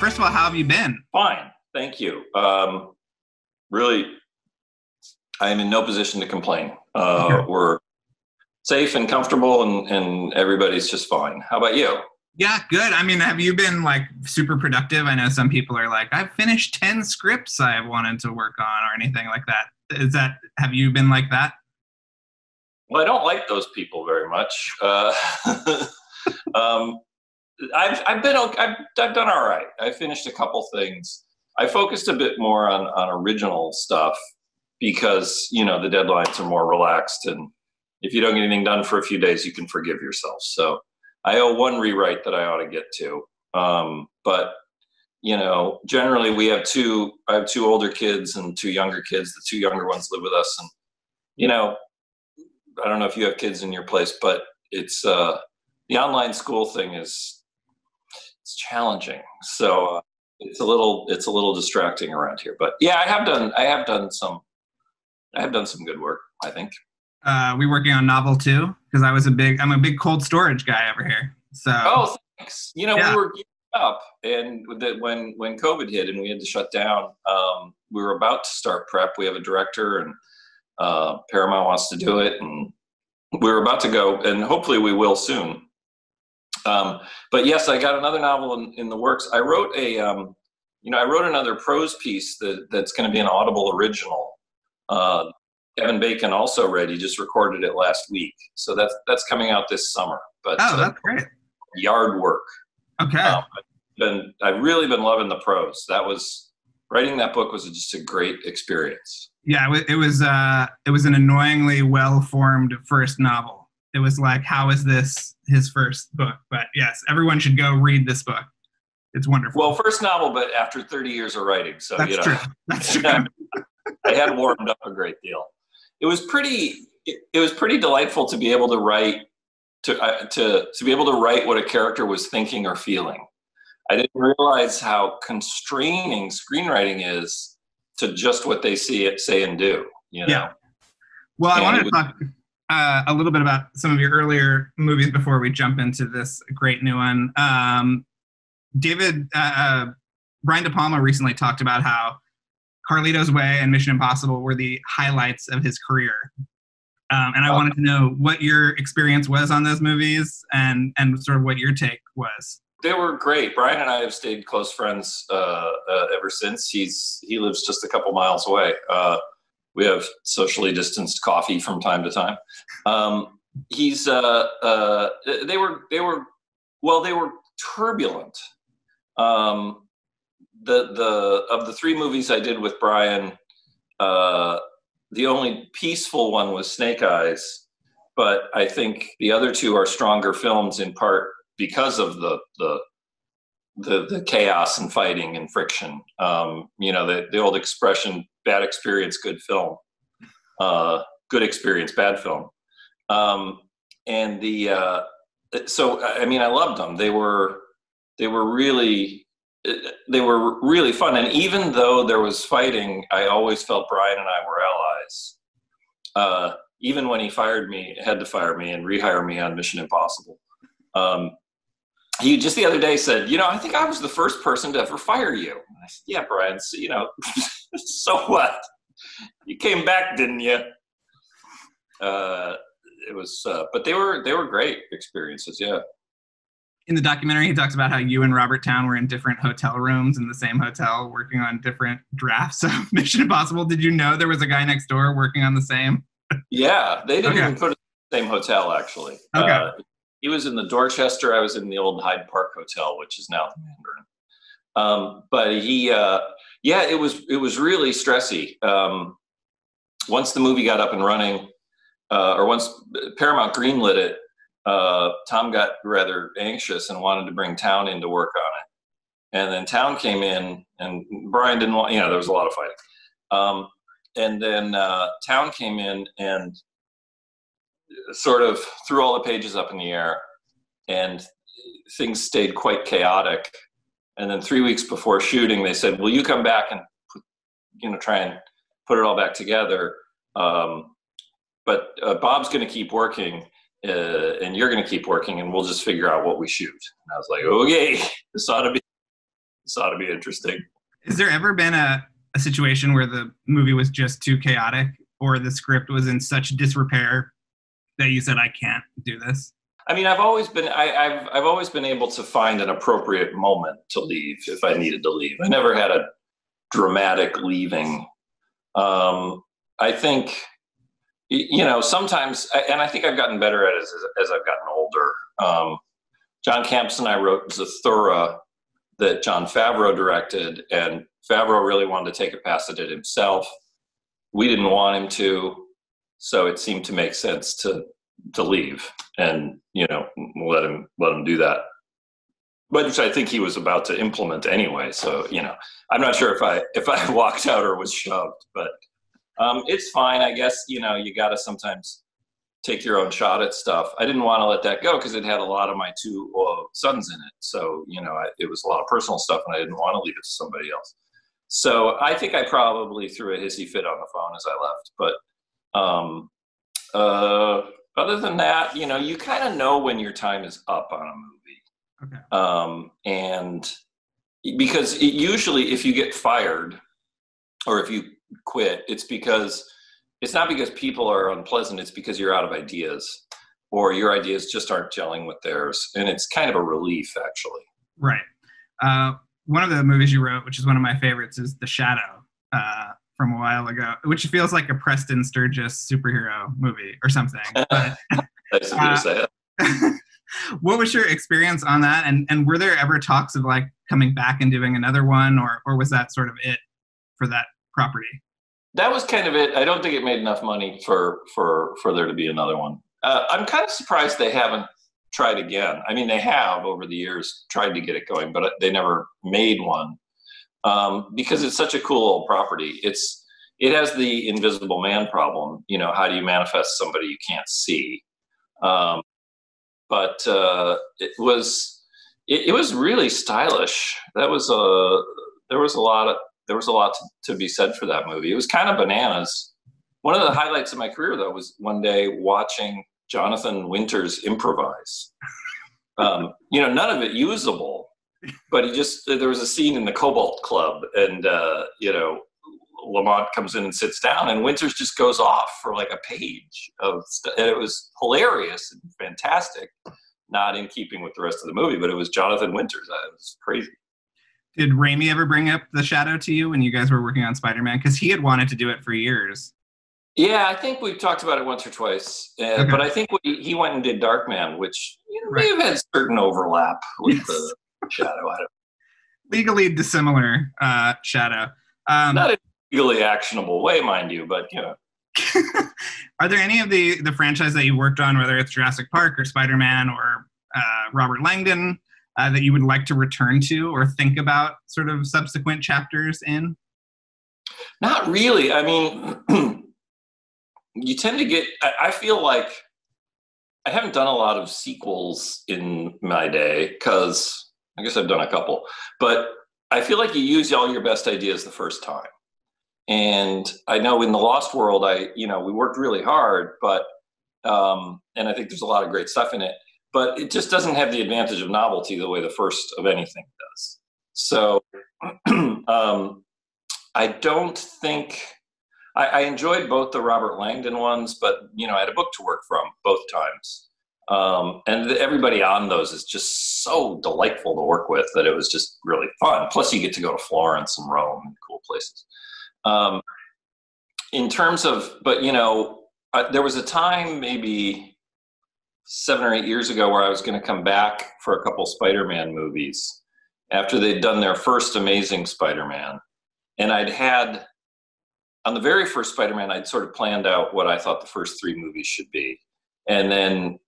first of all, how have you been? Fine, thank you. Um, really, I am in no position to complain. Uh, Okay. We're safe and comfortable, and, and everybody's just fine. How about you? Yeah, good. I mean, have you been like super productive? I know some people are like, I've finished 10 scripts I've wanted to work on or anything like that. Is that, have you been like that? Well, I don't like those people very much. Uh, um, I've I've been okay. I've, I've done all right. I finished a couple things. I focused a bit more on on original stuff because you know the deadlines are more relaxed, and if you don't get anything done for a few days, you can forgive yourself. So I owe one rewrite that I ought to get to. Um, but you know, generally we have two. I have two older kids and two younger kids. The two younger ones live with us, and you know, I don't know if you have kids in your place, but it's uh, the online school thing is it's challenging. So uh, it's a little it's a little distracting around here. But yeah, I have done I have done some I have done some good work. I think. Uh, we working on novel two? Because I was a big, I'm a big cold storage guy over here. So, Oh, thanks. You know, Yeah. we were up, and with the, when when COVID hit and we had to shut down, um, we were about to start prep. We have a director, and uh, Paramount wants to do it, and we were about to go, and hopefully we will soon. Um, but yes, I got another novel in, in the works. I wrote a, um, you know, I wrote another prose piece that that's going to be an Audible original. Uh, Kevin Bacon also read. He just recorded it last week, so that's that's coming out this summer. But oh, uh, that's great. yard work. Okay. Um, I've been I've really been loving the prose. That was writing that book was just a great experience. yeah, it was, it was, uh, it was an annoyingly well-formed first novel. It was like, how is this his first book? But yes, everyone should go read this book. It's wonderful. Well, first novel, but after 30 years of writing, so that's you know, true. That's true. I had warmed up a great deal. It was pretty. It, it was pretty delightful to be able to write to uh, to to be able to write what a character was thinking or feeling. I didn't realize how constraining screenwriting is to just what they see it say and do. You know. Yeah. Well, I wanted to talk uh, a little bit about some of your earlier movies before we jump into this great new one. Um, David, uh, uh, Brian De Palma recently talked about how Carlito's Way and Mission Impossible were the highlights of his career. Um, and I wanted to know what your experience was on those movies and, and sort of what your take was. They were great. Brian and I have stayed close friends uh, uh, ever since. He's he lives just a couple miles away. Uh, we have socially distanced coffee from time to time. Um, he's uh, uh, they were they were well they were turbulent. Um, the the of the three movies I did with Brian, uh, the only peaceful one was Snake Eyes, but I think the other two are stronger films in part because of the the the, the chaos and fighting and friction. Um, you know, the, the old expression, bad experience, good film. Uh, good experience, bad film. Um, and the, uh, so, I mean, I loved them. They were, they were really, they were really fun. And even though there was fighting, I always felt Brian and I were allies. Uh, even when he fired me, had to fire me and rehire me on Mission Impossible. Um, he just the other day said, you know, I think I was the first person to ever fire you. I said, yeah, Brian, so, you know, so what? You came back, didn't you? Uh, it was, uh, but they were they were great experiences. Yeah. In the documentary, he talks about how you and Robert Towne were in different hotel rooms in the same hotel working on different drafts of Mission Impossible. Did you know there was a guy next door working on the same? Yeah, they didn't Okay. even put us in the same hotel actually. Okay. Uh, he was in the Dorchester. I was in the old Hyde Park Hotel, which is now the Mandarin. Um, but he, uh, yeah, it was it was really stressy. Um, once the movie got up and running, uh, or once Paramount greenlit it, uh, Tom got rather anxious and wanted to bring Towne in to work on it. And then Towne came in, and Brian didn't want. You know, there was a lot of fighting. Um, and then uh, Towne came in and sort of threw all the pages up in the air, and things stayed quite chaotic. And then three weeks before shooting, they said, "Will you come back and you know try and put it all back together?" Um, but uh, Bob's going to keep working, uh, and you're going to keep working, and we'll just figure out what we shoot. And I was like, "Okay, this ought to be this ought to be interesting. Has there ever been a, a situation where the movie was just too chaotic or the script was in such disrepair that you said, I can't do this? I mean, I've always been I, have I've always been able to find an appropriate moment to leave if I needed to leave. I never had a dramatic leaving. Um, I think you know sometimes, and I think I've gotten better at it as, as I've gotten older. Um, John Kamps and I wrote Zathura that Jon Favreau directed, and Favreau really wanted to take a pass at it himself. We didn't want him to, so it seemed to make sense to to leave and you know let him let him do that which I think he was about to implement anyway. So you know, I'm not sure if I if I walked out or was shoved, but um, it's fine. I guess you know you got to sometimes take your own shot at stuff. I didn't want to let that go because it had a lot of my two uh, sons in it. So you know, I, it was a lot of personal stuff, and I didn't want to leave it to somebody else. So I think I probably threw a hissy fit on the phone as I left, but um, uh, other than that, you know, you kind of know when your time is up on a movie. Okay. Um, and because it, usually if you get fired or if you quit, it's because it's not because people are unpleasant, it's because you're out of ideas or your ideas just aren't gelling with theirs. And it's kind of a relief, actually. Right. Uh, one of the movies you wrote, which is one of my favorites, is The Shadow. Uh, from a while ago, which feels like a Preston Sturges superhero movie or something. But, uh, what was your experience on that? And and were there ever talks of like coming back and doing another one, or or was that sort of it for that property? That was kind of it. I don't think it made enough money for for for there to be another one. Uh, I'm kind of surprised they haven't tried again. I mean, they have over the years tried to get it going, but they never made one um, because it's such a cool old property. It's it has the invisible man problem. You know, how do you manifest somebody you can't see? Um, but uh, it was it, it, was really stylish. That was a there was a lot of there was a lot to, to be said for that movie. It was kind of bananas. One of the highlights of my career, though, was one day watching Jonathan Winters improvise. Um, you know, none of it usable, but he just there was a scene in the Cobalt Club, and uh, you know Lamont comes in and sits down, and Winters just goes off for like a page of stuff, and it was hilarious and fantastic. Not in keeping with the rest of the movie, but it was Jonathan Winters. It was crazy. Did Raimi ever bring up the shadow to you when you guys were working on Spider-Man? Because he had wanted to do it for years. Yeah, I think we've talked about it once or twice, uh, okay. but I think we, he went and did Darkman, which you know, right. may have had certain overlap with yes. the shadow. I don't. Legally dissimilar uh, shadow. Um, Not in a legally actionable way, mind you, but you know. Are there any of the the franchise that you worked on, whether it's Jurassic Park or Spider Man or uh, Robert Langdon, uh, that you would like to return to or think about sort of subsequent chapters in? Not really. I mean, you tend to get. I, I feel like I haven't done a lot of sequels in my day because I guess I've done a couple, but I feel like you use all your best ideas the first time. And I know in the Lost World, I you know we worked really hard, but um, and I think there's a lot of great stuff in it, but it just doesn't have the advantage of novelty the way the first of anything does. So um, I don't think I, I, enjoyed both the Robert Langdon ones, but you know I had a book to work from both times. Um, and everybody on those is just so delightful to work with that it was just really fun. Plus, you get to go to Florence and Rome and cool places. Um, in terms of, but you know, I, there was a time maybe seven or eight years ago where I was going to come back for a couple Spider-Man movies after they'd done their first Amazing Spider-Man, and I'd had on the very first Spider-Man, I'd sort of planned out what I thought the first three movies should be, and then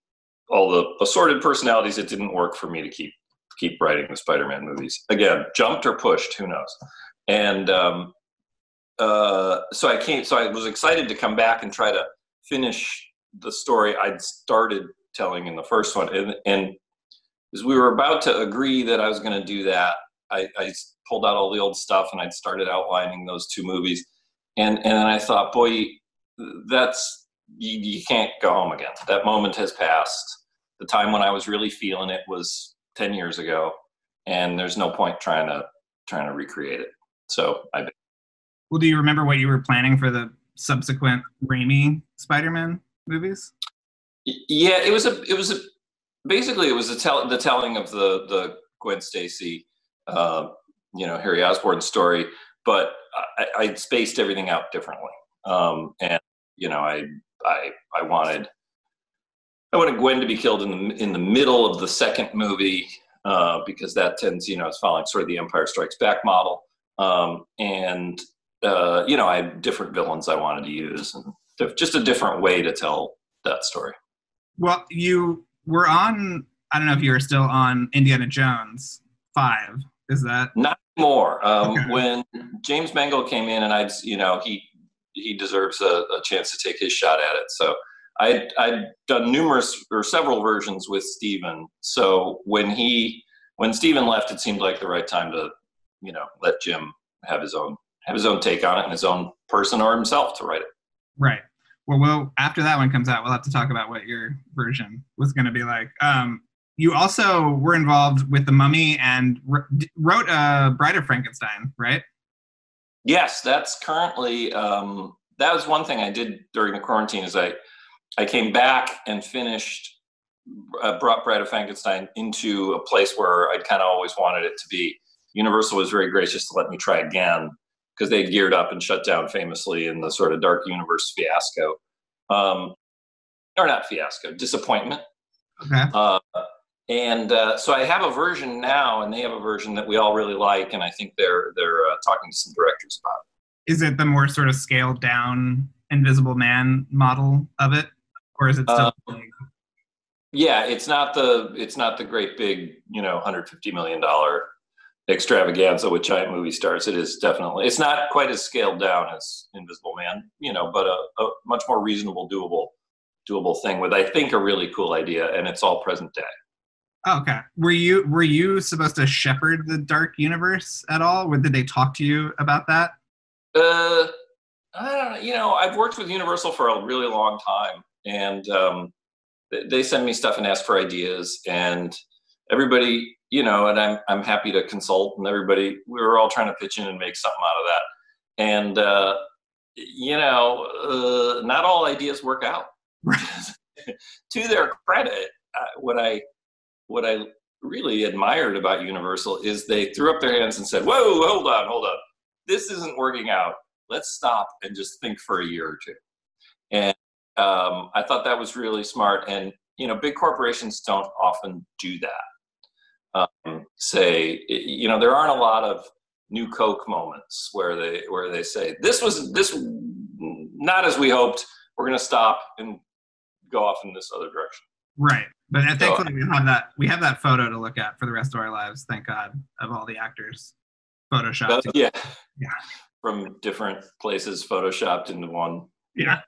all the assorted personalities, it didn't work for me to keep keep writing the Spider-Man movies. Again, jumped or pushed, who knows? And um, uh, so I came. So I was excited to come back and try to finish the story I'd started telling in the first one. And, and as we were about to agree that I was going to do that, I, I, pulled out all the old stuff and I'd started outlining those two movies. And and I thought, boy, that's you, you can't go home again. That moment has passed the time when I was really feeling it was 10 years ago. And there's no point trying to trying to recreate it. So I. Well, do you remember what you were planning for the subsequent Raimi Spider-Man movies? Yeah, it was a it was a basically it was a tell the telling of the the Gwen Stacy, uh, you know, Harry Osborn story, but I, I spaced everything out differently, um, and you know, I I I wanted I wanted Gwen to be killed in the in the middle of the second movie uh, because that tends, you know, it's following sort of the Empire Strikes Back model, um, and uh, you know, I had different villains I wanted to use, and just a different way to tell that story. Well, you were on. I don't know if you were still on Indiana Jones Five. Is that not more? Um, okay. When James Mangold came in, and I'd, you know, he he deserves a, a chance to take his shot at it. So I I'd done numerous or several versions with Steven. So when he when Steven left, it seemed like the right time to you know let Jim have his own have his own take on it and his own person or himself to write it. Right. Well, well, after that one comes out, we'll have to talk about what your version was going to be like. Um, you also were involved with the Mummy and wrote a Bride of Frankenstein, right? Yes, that's currently. Um, that was one thing I did during the quarantine. Is I I came back and finished, uh, brought Bride of Frankenstein into a place where I'd kind of always wanted it to be. Universal was very gracious to let me try again because they geared up and shut down famously in the sort of dark universe fiasco. Um, or not fiasco, disappointment. Okay. Uh, and uh, so I have a version now, and they have a version that we all really like, and I think they're they're uh, talking to some directors about it. Is it the more sort of scaled down Invisible Man model of it, or is it still? Um, yeah, it's not the it's not the great big you know 150 million dollar extravaganza with giant movie stars. It is definitely. It's not quite as scaled down as Invisible Man, you know, but a, a much more reasonable, doable, doable thing with I think a really cool idea, and it's all present day. Oh, okay. Were you were you supposed to shepherd the dark universe at all? Or did they talk to you about that? Uh, I don't know. You know, I've worked with Universal for a really long time, and um, they send me stuff and ask for ideas, and everybody you know, and I'm I'm happy to consult. And everybody, we were all trying to pitch in and make something out of that. And uh, you know, uh, not all ideas work out. to their credit, uh, what I what I really admired about Universal is they threw up their hands and said, "Whoa, hold on, hold on, this isn't working out. Let's stop and just think for a year or two. And um, I thought that was really smart. And you know, big corporations don't often do that um, say, you know, there aren't a lot of new Coke moments where they where they say this was this not as we hoped. We're going to stop and go off in this other direction. Right, but uh, thankfully we have that we have that photo to look at for the rest of our lives. Thank God of all the actors photoshopped. yeah, yeah, from different places photoshopped into one. Yeah.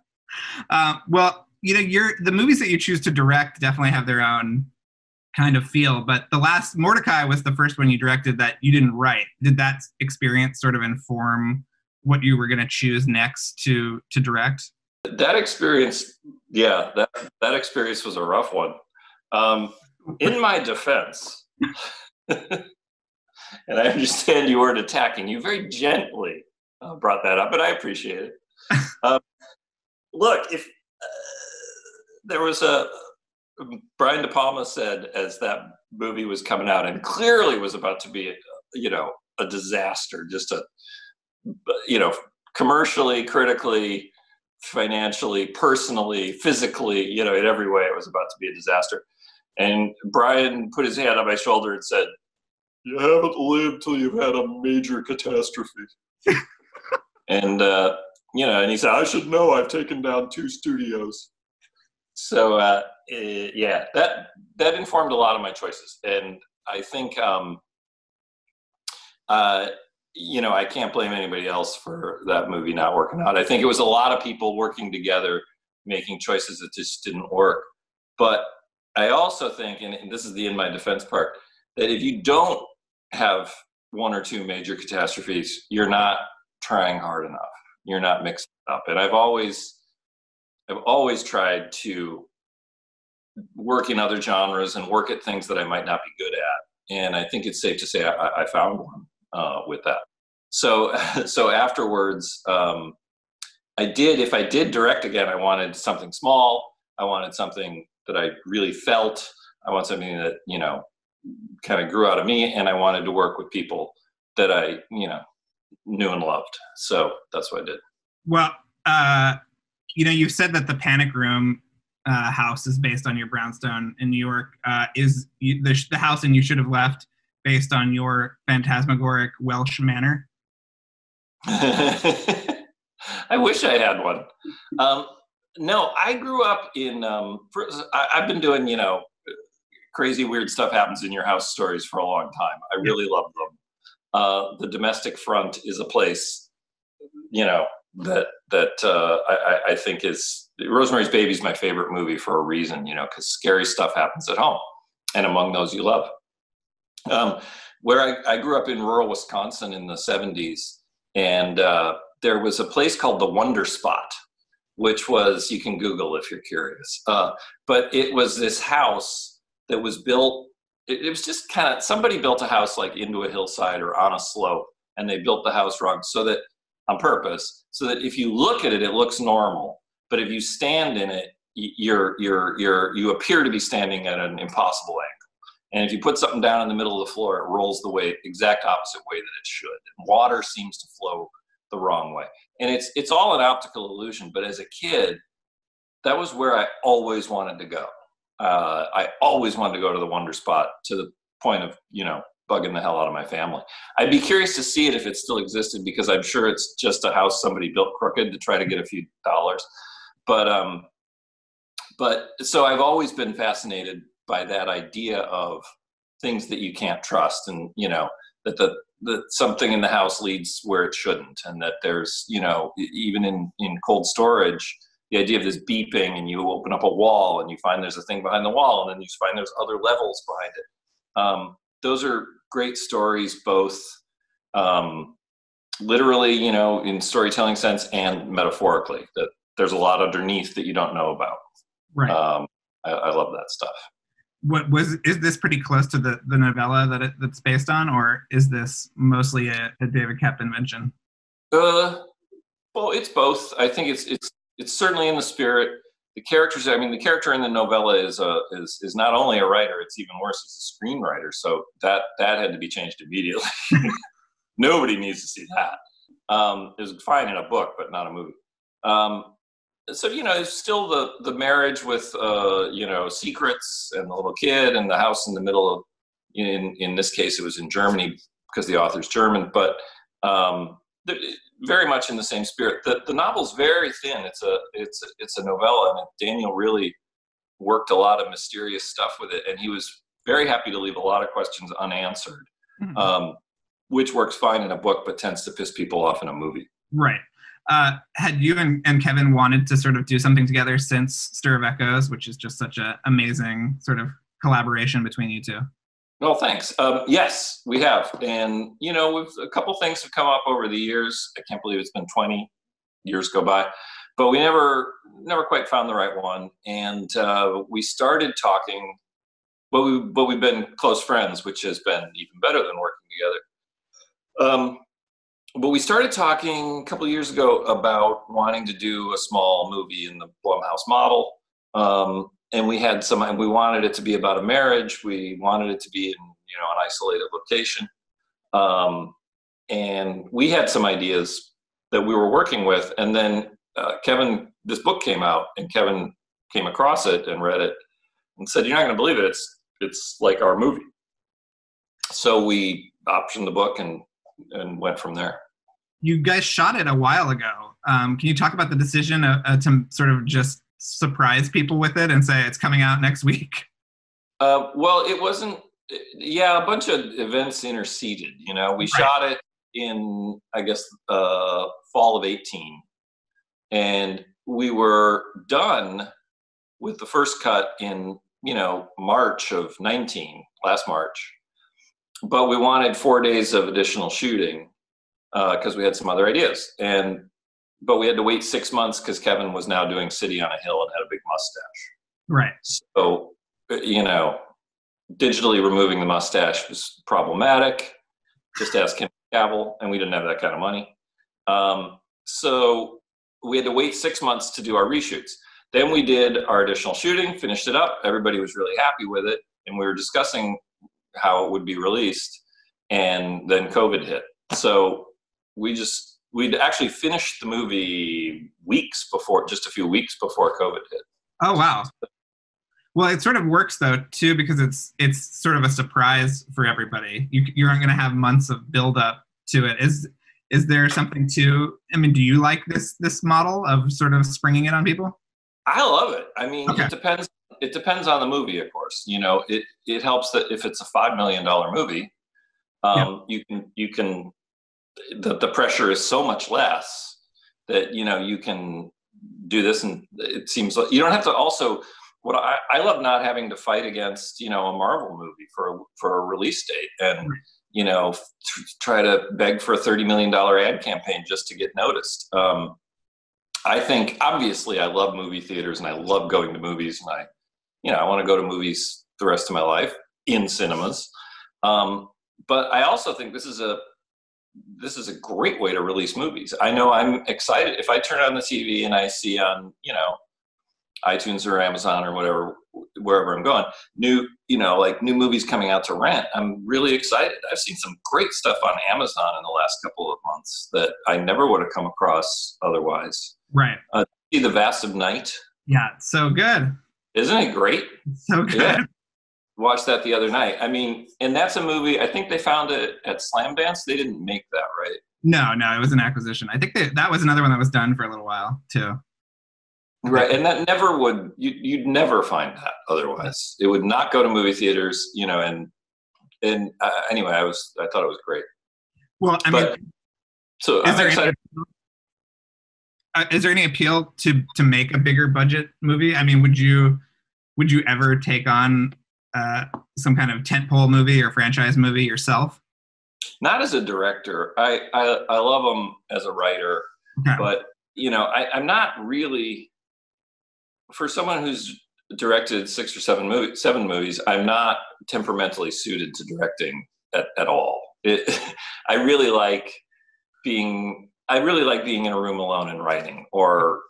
uh, well, you know, you're the movies that you choose to direct definitely have their own kind of feel. But the last Mortdecai was the first one you directed that you didn't write. Did that experience sort of inform what you were going to choose next to to direct? That experience, yeah, that that experience was a rough one. Um, in my defense, and I understand you weren't attacking. You very gently uh, brought that up, but I appreciate it. Um, look, if uh, there was a Brian De Palma said as that movie was coming out and clearly was about to be, you know, a disaster, just a, you know, commercially, critically, financially, personally, physically, you know, in every way, it was about to be a disaster. And Brian put his hand on my shoulder and said, "You haven't lived till you've had a major catastrophe." and uh, you know, and he said, "I should know. I've taken down two studios." So uh, uh, yeah, that that informed a lot of my choices, and I think um, uh, you know I can't blame anybody else for that movie not working out. I think it was a lot of people working together, making choices that just didn't work. But I also think, and, this is the in my defense part, that if you don't have one or two major catastrophes, you're not trying hard enough. You're not mixing up. And I've always I've always tried to work in other genres and work at things that I might not be good at. And I think it's safe to say I, I found one. Uh, with that. So so afterwards, um, I did. If I did direct again, I wanted something small. I wanted something that I really felt. I want something that you know kind of grew out of me, and I wanted to work with people that I you know knew and loved. So that's what I did. Well, uh, you know, you've said that the Panic Room uh, house is based on your brownstone in New York. Uh, is you, the, the house and you should have left based on your phantasmagoric Welsh manor? I wish I had one. Um, no, I grew up in. Um, I've been doing, you know, crazy, weird stuff happens in your house stories for a long time. I really love them. Uh, the domestic front is a place, you know, that that uh, I, I think is Rosemary's Baby is my favorite movie for a reason, you know, because scary stuff happens at home, and among those you love. Um, where I, I, grew up in rural Wisconsin in the 70s, and uh, there was a place called the Wonder Spot, which was you can Google if you're curious. Uh, but it was this house that was built. It, it was just kind of somebody built a house like into a hillside or on a slope, and they built the house wrong so that on purpose, so that if you look at it, it looks normal. But if you stand in it, you're you're you're you appear to be standing at an impossible angle. And if you put something down in the middle of the floor, it rolls the way exact opposite way that it should. Water seems to flow the wrong way. And it's it's all an optical illusion. But as a kid, that was where I always wanted to go. Uh, I always wanted to go to the Wonder Spot to the point of you know bugging the hell out of my family. I'd be curious to see it if it still existed because I'm sure it's just a house somebody built crooked to try to get a few dollars. But um, but so I've always been fascinated by that idea of things that you can't trust and you know that the that something in the house leads where it shouldn't and that there's you know even in in cold storage the idea of this beeping and you open up a wall and you find there's a thing behind the wall and then you find there's other levels behind it. Um, those are great stories both um, literally you know in storytelling sense and metaphorically that there's a lot underneath that you don't know about. Right. Um, I, I love that stuff what was is this pretty close to the the novella that it, that's based on, or is this mostly a, a David Koepp invention? Uh, well, it's both. I think it's it's it's certainly in the spirit. The characters, I mean, the character in the novella is a is is not only a writer; it's even worse. He's a screenwriter. So that that had to be changed immediately. Nobody needs to see that. Um, it was fine in a book, but not a movie. Um, so you know it's still the the marriage with uh you know secrets and the little kid and the house in the middle of in in this case it was in germany because the author's german but um very much in the same spirit. The the novel's very thin. It's a it's a, it's a novella and daniel really worked a lot of mysterious stuff with it and he was very happy to leave a lot of questions unanswered mm-hmm. um which works fine in a book but tends to piss people off in a movie. Right uh, had you and, and, Kevin wanted to sort of do something together since Stir of Echoes, which is just such an amazing sort of collaboration between you two? Well, thanks. Um, yes, we have, and you know, a couple things have come up over the years. I can't believe it's been 20 years go by, but we never never quite found the right one. And uh, we started talking, but we but we've been close friends, which has been even better than working together. Um, but we started talking a couple years ago about wanting to do a small movie in the Blumhouse model. Um, and we had some, and we wanted it to be about a marriage. We wanted it to be in, you know, an isolated location. Um, and we had some ideas that we were working with. And then uh, Kevin, this book came out, and Kevin came across it and read it and said, "You're not going to believe it. It's it's like our movie." So we optioned the book and and went from there. You guys shot it a while ago. Um, can you talk about the decision uh, uh, to sort of just surprise people with it and say it's coming out next week? Uh, well, it wasn't. Yeah, a bunch of events interceded. You know, we right. shot it in I guess uh, fall of eighteen, and we were done with the first cut in you know March of nineteen, last March but we wanted four days of additional shooting because uh, we had some other ideas and but we had to wait six months because kevin was now doing city on a hill and had a big mustache right so you know digitally removing the mustache was problematic just ask Henry Cavill, and we didn't have that kind of money. Um, so we had to wait six months to do our reshoots. Then we did our additional shooting, finished it up. Everybody was really happy with it, and we were discussing how it would be released. And then COVID hit. So we just we'd actually finished the movie weeks before, just a few weeks before COVID hit. Oh wow! Well, it sort of works though too because it's it's sort of a surprise for everybody. You you aren't going to have months of build up to it. Is is there something to? I mean, do you like this this model of sort of springing it on people? I love it. I mean, okay. it depends. It depends on the movie, of course. You know, it it helps that if it's a five million dollar movie, um, you can you can the the pressure is so much less that you know you can do this, and it seems like you don't have to also. What I, I love not having to fight against you know a Marvel movie for a, for a release date and you know try to beg for a thirty million dollar ad campaign just to get noticed. Um, I think obviously I love movie theaters and I love going to movies and I, you know, I want to go to movies the rest of my life in cinemas. Um, but I also think this is a this is a great way to release movies. I know I'm excited if I turn on the TV and I see on you know iTunes or Amazon or whatever wherever I'm going new you know like new movies coming out to rent. I'm really excited. I've seen some great stuff on Amazon in the last couple of months that I never would have come across otherwise. Right. Uh, see the Vast of Night. Yeah, so good. Isn't it great? So good. Yeah. Watched that the other night. I mean, and that's a movie. I think they found it at Slamdance. They didn't make that, right? No, no, it was an acquisition. I think that that was another one that was done for a little while too. Right, and that never would you you'd never find that otherwise. It would not go to movie theaters, you know. And and uh, anyway, I was I thought it was great. Well, I but, mean, so I'm excited. Any, uh, is there any appeal to to make a bigger budget movie? I mean, would you would you ever take on uh, some kind of tentpole movie or franchise movie yourself? Not as a director. I I, I love them as a writer, okay. but you know, I, I'm not really for someone who's directed six or seven movies. Seven movies. I'm not temperamentally suited to directing at, at all. It, I really like being I really like being in a room alone and writing, or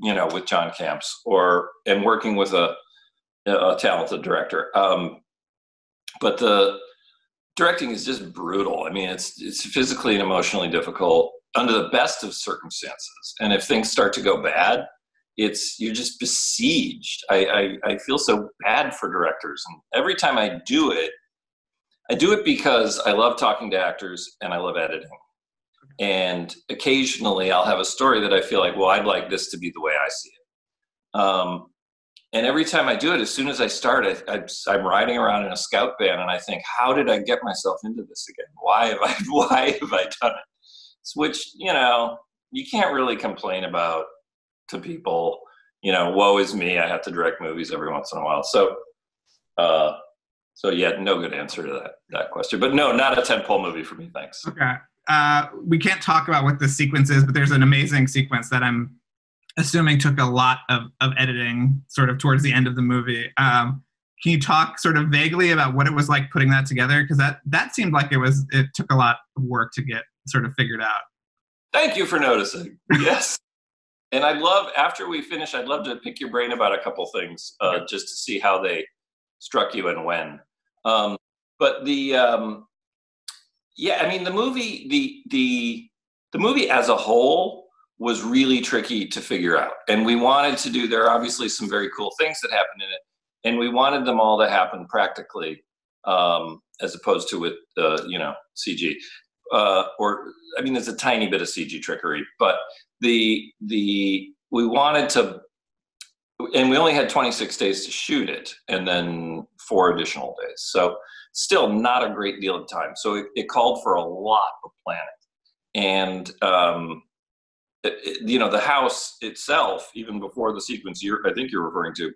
you know, with John Kamps, or and working with a, a talented director. Um, but the directing is just brutal. I mean, it's it's physically and emotionally difficult under the best of circumstances. And if things start to go bad, it's you're just besieged. I, I, I feel so bad for directors, and every time I do it, I do it because I love talking to actors and I love editing and occasionally I'll have a story that I feel like, well, I'd like this to be the way I see it. Um, and every time I do it, as soon as I start, I, am riding around in a scout van, and I think, how did I get myself into this again? Why have I? Why have I done it? Which you know, you can't really complain about to people. You know, woe is me. I have to direct movies every once in a while. So, uh, so yeah, no good answer to that that question. But no, not a tentpole movie for me. Thanks. Okay uh, we can't talk about what the sequence is, but there's an amazing sequence that I'm assuming took a lot of, of editing sort of towards the end of the movie. Um, can you talk sort of vaguely about what it was like putting that together? Because that that seemed like it was it took a lot of work to get sort of figured out. Thank you for noticing. Yes. and I'd love after we finish, I'd love to pick your brain about a couple things uh, just to see how they struck you and when. Um, but the um, yeah, I mean the movie the the the movie as a whole was really tricky to figure out, and we wanted to do. There are obviously some very cool things that happened in it, and we wanted them all to happen practically, um, as opposed to with uh, you know CG. Uh, or I mean, there's a tiny bit of CG trickery, but the the we wanted to, and we only had 26 days to shoot it, and then four additional days. So still not a great deal of time. So it, it called for a lot of planning. And, um, it, it, you know, the house itself, even before the sequence you're, I think you're referring to,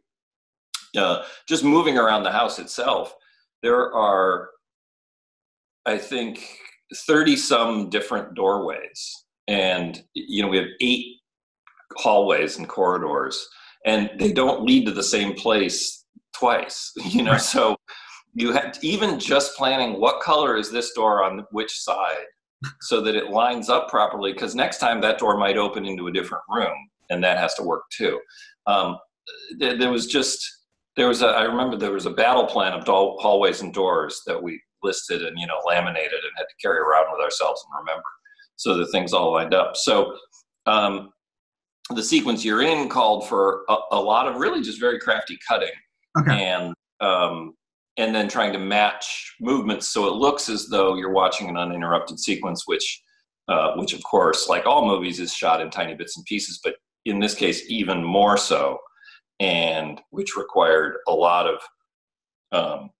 uh, just moving around the house itself, there are, I think, 30 some different doorways. And, you know, we have eight hallways and corridors, and they don't lead to the same place twice, you know, right. so you had even just planning what color is this door on which side so that it lines up properly. Because next time that door might open into a different room, and that has to work too. Um, there, there was just there was a I remember there was a battle plan of hallways and doors that we listed and you know laminated and had to carry around with ourselves and remember so that things all lined up. So um, the sequence you're in called for a, a, lot of really just very crafty cutting okay. and um, and then trying to match movements so it looks as though you're watching an uninterrupted sequence, which uh, which of course, like all movies, is shot in tiny bits and pieces, but in this case, even more so, and which required a lot of um,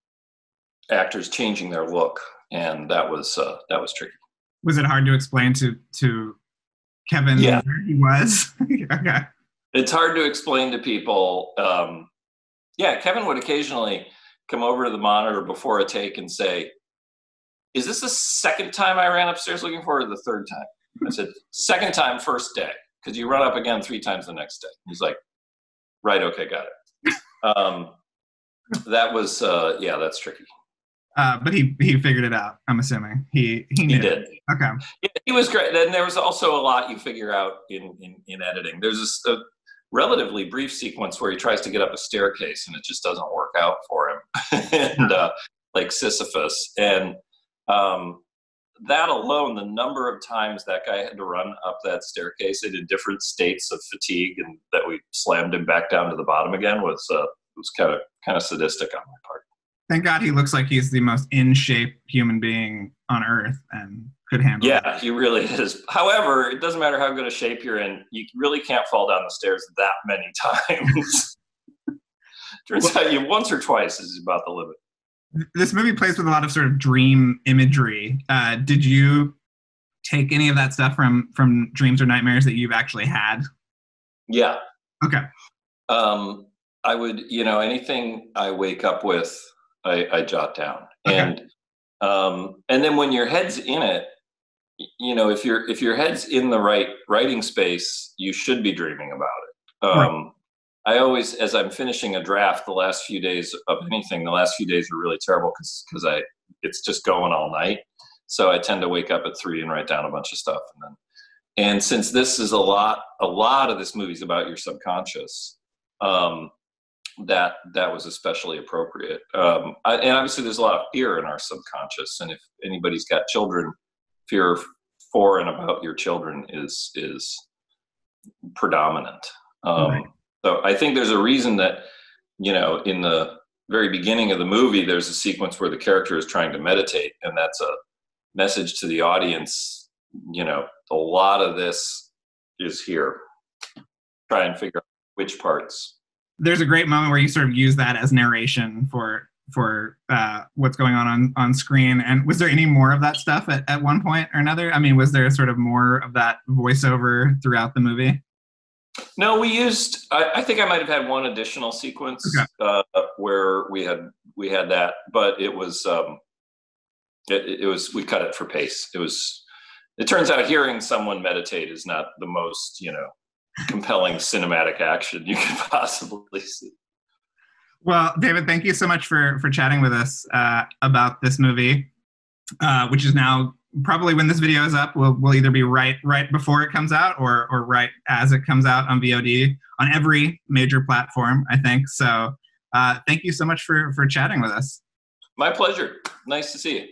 actors changing their look, and that was uh, that was tricky. Was it hard to explain to to Kevin yeah. he was? okay. It's hard to explain to people. Um, yeah, Kevin would occasionally come over to the monitor before a take and say, "Is this the second time I ran upstairs looking for, or the third time?" I said, second time, first day, because you run up again three times the next day." He's like, "Right, okay, got it." Um, that was, uh, yeah, that's tricky. Uh, but he he figured it out. I'm assuming he he, he did. Okay. Yeah, he was great. And there was also a lot you figure out in in, in editing. There's this, a relatively brief sequence where he tries to get up a staircase and it just doesn't work out for him, and uh, like Sisyphus. And um, that alone, the number of times that guy had to run up that staircase in different states of fatigue, and that we slammed him back down to the bottom again was uh, was kind of kind of sadistic on my part. Thank God he looks like he's the most in shape human being on earth and could handle yeah, it. Yeah, he really is. However, it doesn't matter how good a shape you're in, you really can't fall down the stairs that many times. Turns out you once or twice is about the limit. This movie plays with a lot of sort of dream imagery. Uh, did you take any of that stuff from from dreams or nightmares that you've actually had? Yeah. Okay. Um, I would, you know, anything I wake up with I, I jot down. Okay. And um, and then when your head's in it, you know, if your if your head's in the right writing space, you should be dreaming about it. Um, right. I always, as I'm finishing a draft, the last few days of anything, the last few days are really terrible because because I it's just going all night. So I tend to wake up at three and write down a bunch of stuff, and then and since this is a lot, a lot of this movie's about your subconscious. Um, that that was especially appropriate. Um, I, and obviously, there's a lot of fear in our subconscious, and if anybody's got children, fear for and about your children is is predominant. Um, right. So I think there's a reason that you know in the very beginning of the movie, there's a sequence where the character is trying to meditate, and that's a message to the audience. You know, a lot of this is here. Try and figure out which parts there's a great moment where you sort of use that as narration for for uh, what's going on, on on screen. And was there any more of that stuff at, at one point or another? I mean, was there sort of more of that voiceover throughout the movie? No, we used. I, I think I might have had one additional sequence okay. uh, where we had we had that, but it was um, it, it was we cut it for pace. It was. It turns out hearing someone meditate is not the most you know compelling cinematic action you could possibly see. Well, David, thank you so much for for chatting with us uh, about this movie, uh, which is now probably when this video is up will will either be right right before it comes out or or right as it comes out on VOD on every major platform. I think so. Uh, thank you so much for for chatting with us. My pleasure. Nice to see you.